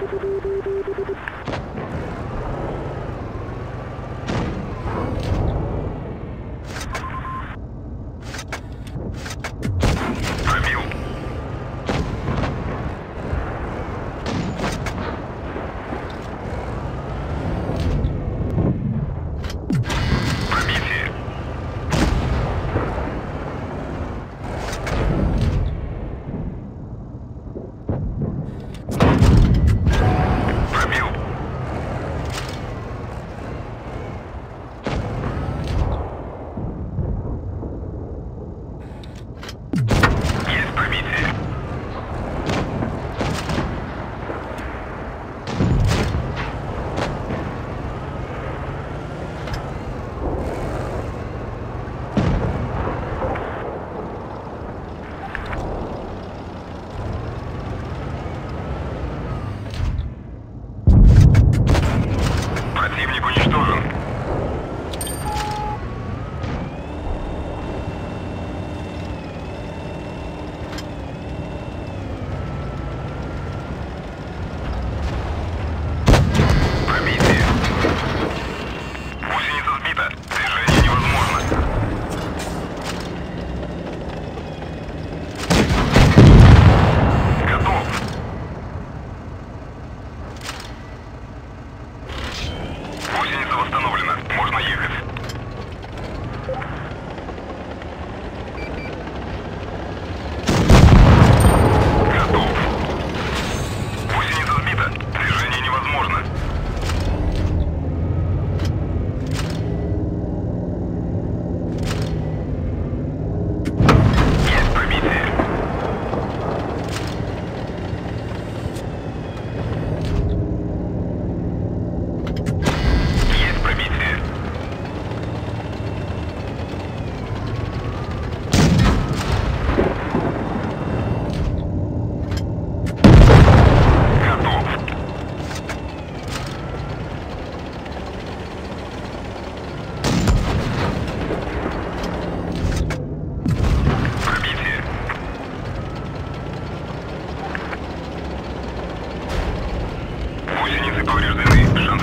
どどどどどど。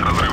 contra la